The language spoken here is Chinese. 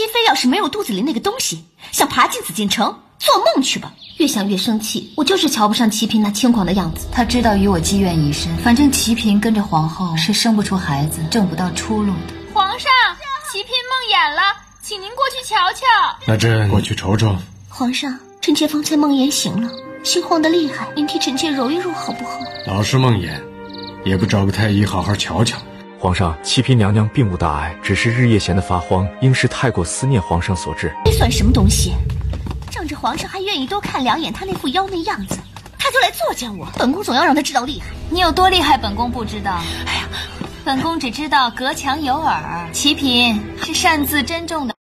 祺妃要是没有肚子里那个东西，想爬进紫禁城，做梦去吧！越想越生气，我就是瞧不上齐嫔那轻狂的样子。他知道与我积怨已深，反正齐嫔跟着皇后是生不出孩子，挣不到出路的。皇上，齐嫔梦魇了，请您过去瞧瞧。那朕过去瞅瞅。皇上，臣妾方才梦魇醒了，心慌的厉害，您替臣妾揉一揉好不好？老是梦魇，也不找个太医好好瞧瞧。皇上，七嫔娘娘并无大碍，只是日夜闲得发慌，应是太过思念皇上所致。这算什么东西？仗着皇上还愿意多看两眼他那副妖媚样子，他就来作践我。本宫总要让他知道厉害。你有多厉害，本宫不知道。哎呀，本宫只知道隔墙有耳。七嫔是擅自珍重的。